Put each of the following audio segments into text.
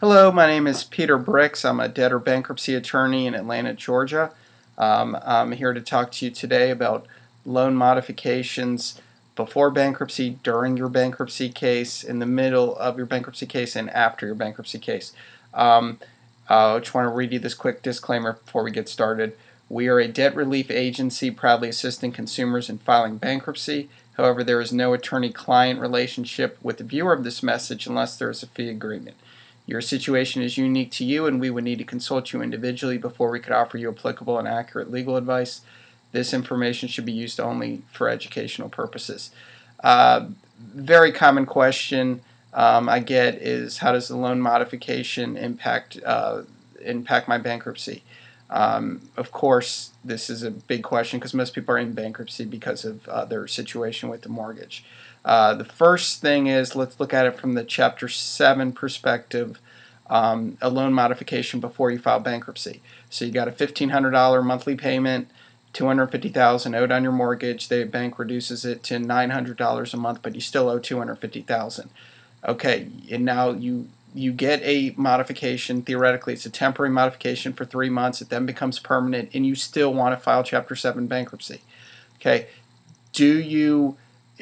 Hello, my name is Peter Bricks. I'm a debtor bankruptcy attorney in Atlanta, Georgia. Um, I'm here to talk to you today about loan modifications before bankruptcy, during your bankruptcy case, in the middle of your bankruptcy case, and after your bankruptcy case. Um, uh, I just want to read you this quick disclaimer before we get started. We are a debt relief agency proudly assisting consumers in filing bankruptcy. However, there is no attorney client relationship with the viewer of this message unless there is a fee agreement. Your situation is unique to you, and we would need to consult you individually before we could offer you applicable and accurate legal advice. This information should be used only for educational purposes. Uh, very common question um, I get is how does the loan modification impact uh, impact my bankruptcy? Um, of course, this is a big question because most people are in bankruptcy because of uh, their situation with the mortgage. Uh, the first thing is let's look at it from the Chapter 7 perspective um, a loan modification before you file bankruptcy. So you got a $1,500 monthly payment, 250000 owed on your mortgage. The bank reduces it to $900 a month, but you still owe 250000 Okay, and now you you get a modification. Theoretically, it's a temporary modification for three months. It then becomes permanent, and you still want to file Chapter 7 bankruptcy. Okay, do you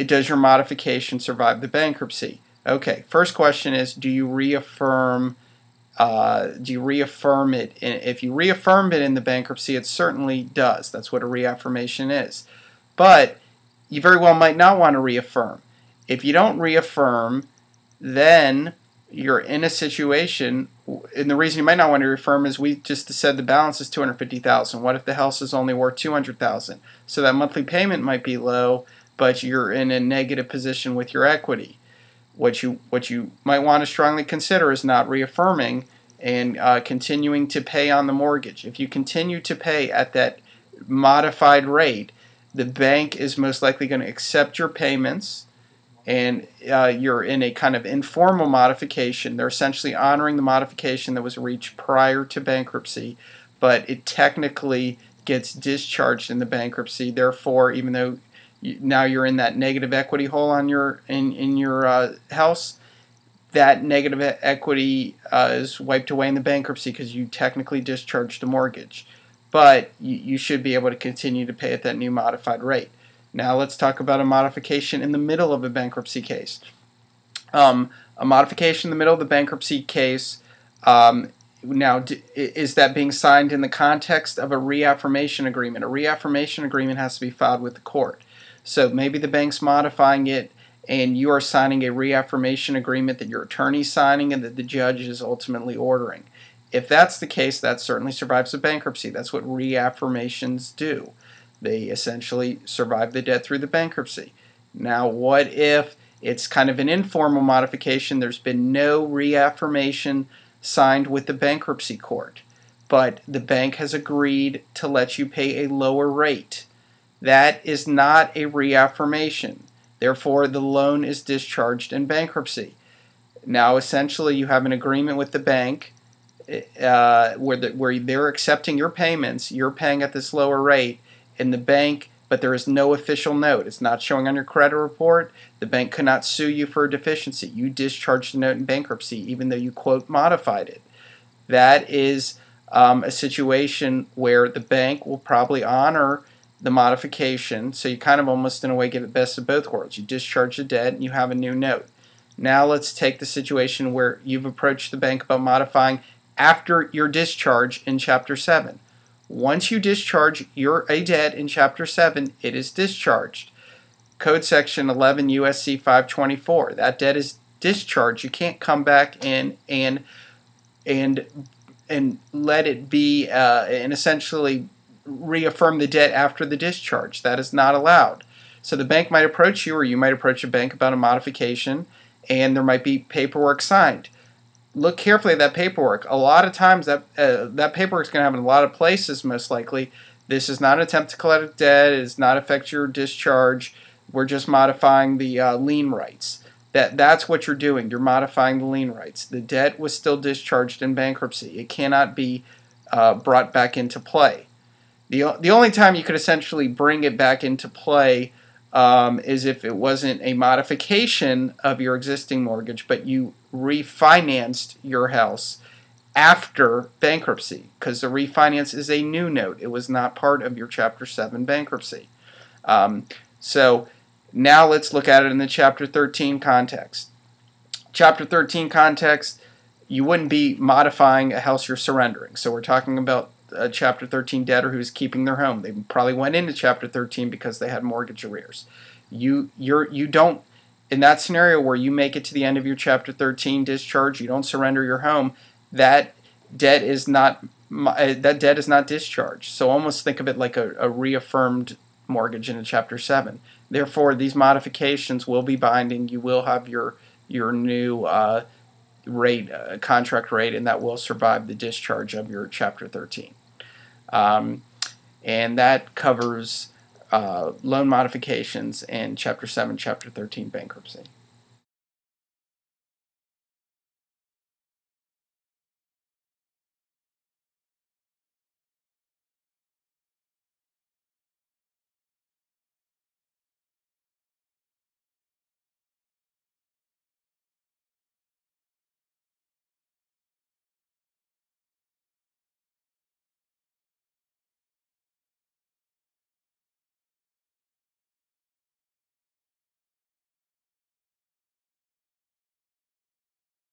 does your modification survive the bankruptcy? Okay, first question is do you reaffirm uh, do you reaffirm it? if you reaffirm it in the bankruptcy, it certainly does. That's what a reaffirmation is. But you very well might not want to reaffirm. If you don't reaffirm, then you're in a situation, and the reason you might not want to reaffirm is we just said the balance is 250000 What if the house is only worth 200000 So that monthly payment might be low, but you're in a negative position with your equity. What you what you might want to strongly consider is not reaffirming and uh, continuing to pay on the mortgage. If you continue to pay at that modified rate, the bank is most likely going to accept your payments and uh, you're in a kind of informal modification. They're essentially honoring the modification that was reached prior to bankruptcy, but it technically gets discharged in the bankruptcy. Therefore, even though now you're in that negative equity hole on your in in your uh, house. That negative equity uh, is wiped away in the bankruptcy because you technically discharged the mortgage, but you, you should be able to continue to pay at that new modified rate. Now let's talk about a modification in the middle of a bankruptcy case. Um, a modification in the middle of the bankruptcy case um, now is that being signed in the context of a reaffirmation agreement a reaffirmation agreement has to be filed with the court so maybe the bank's modifying it and you are signing a reaffirmation agreement that your attorney's signing and that the judge is ultimately ordering. If that's the case, that certainly survives a bankruptcy. That's what reaffirmations do. They essentially survive the debt through the bankruptcy. Now, what if it's kind of an informal modification? There's been no reaffirmation signed with the bankruptcy court, but the bank has agreed to let you pay a lower rate. That is not a reaffirmation. Therefore, the loan is discharged in bankruptcy. Now, essentially, you have an agreement with the bank uh, where, the, where they're accepting your payments, you're paying at this lower rate, and the bank, but there is no official note. It's not showing on your credit report. The bank cannot sue you for a deficiency. You discharged the note in bankruptcy, even though you, quote, modified it. That is um, a situation where the bank will probably honor the modification. So you kind of almost in a way get the best of both worlds. You discharge the debt and you have a new note. Now let's take the situation where you've approached the bank about modifying after your discharge in Chapter 7. Once you discharge your a debt in Chapter 7, it is discharged. Code Section 11 USC 524. That debt is discharged. You can't come back in and and and let it be uh, and essentially reaffirm the debt after the discharge. That is not allowed. So the bank might approach you, or you might approach a bank about a modification, and there might be paperwork signed. Look carefully at that paperwork. A lot of times that uh, that paperwork is going to have in a lot of places. Most likely, this is not an attempt to collect debt. It does not affect your discharge. We're just modifying the uh, lien rights. That that's what you're doing. You're modifying the lien rights. The debt was still discharged in bankruptcy. It cannot be uh, brought back into play. The, the only time you could essentially bring it back into play um, is if it wasn't a modification of your existing mortgage, but you refinanced your house after bankruptcy because the refinance is a new note. It was not part of your Chapter 7 bankruptcy. Um, so now let's look at it in the Chapter 13 context. Chapter 13 context, you wouldn't be modifying a house you're surrendering. So we're talking about a Chapter 13 debtor who's keeping their home. They probably went into Chapter 13 because they had mortgage arrears. You you're you don't in that scenario where you make it to the end of your Chapter 13 discharge, you don't surrender your home. That debt is not uh, that debt is not discharged. So almost think of it like a, a reaffirmed mortgage in a Chapter 7. Therefore, these modifications will be binding. You will have your your new uh, rate, uh, contract rate, and that will survive the discharge of your Chapter 13. Um, and that covers uh, loan modifications in Chapter 7, Chapter 13 bankruptcy.